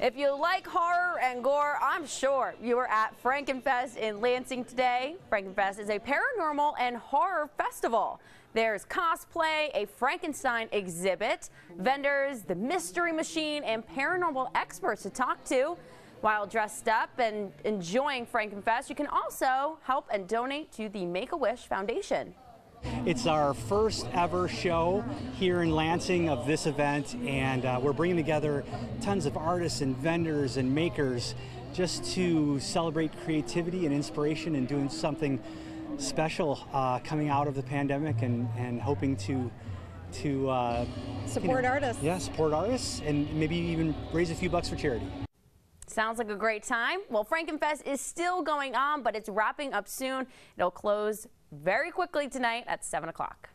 If you like horror and gore, I'm sure you were at Frankenfest in Lansing today. Frankenfest is a paranormal and horror festival. There's cosplay, a Frankenstein exhibit, vendors, the mystery machine, and paranormal experts to talk to. While dressed up and enjoying Frankenfest, you can also help and donate to the Make-A-Wish Foundation. It's our first ever show here in Lansing of this event, and uh, we're bringing together tons of artists and vendors and makers just to celebrate creativity and inspiration and doing something special uh, coming out of the pandemic and, and hoping to to uh, support you know, artists. Yeah, support artists and maybe even raise a few bucks for charity. Sounds like a great time. Well, Frankenfest is still going on, but it's wrapping up soon. It'll close very quickly tonight at 7 o'clock.